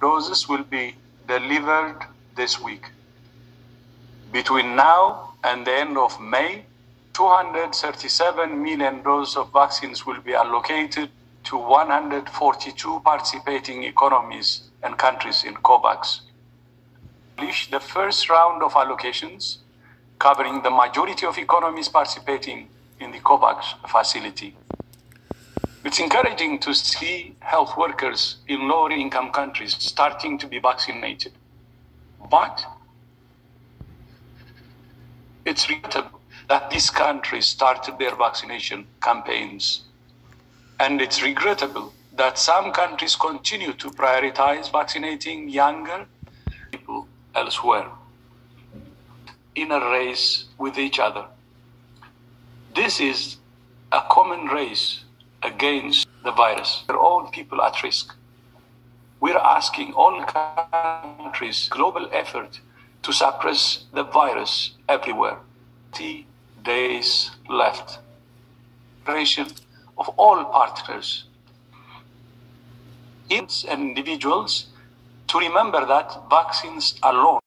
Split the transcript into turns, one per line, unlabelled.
doses will be delivered this week. Between now and the end of May, 237 million doses of vaccines will be allocated to 142 participating economies and countries in COVAX. The first round of allocations covering the majority of economies participating in the COVAX facility. It's encouraging to see health workers in lower income countries starting to be vaccinated. But it's regrettable that these countries started their vaccination campaigns. And it's regrettable that some countries continue to prioritize vaccinating younger people elsewhere in a race with each other. This is a common race against the virus, their own people at risk. We're asking all countries global effort to suppress the virus everywhere. 30 days left. Of all partners, and individuals, to remember that vaccines alone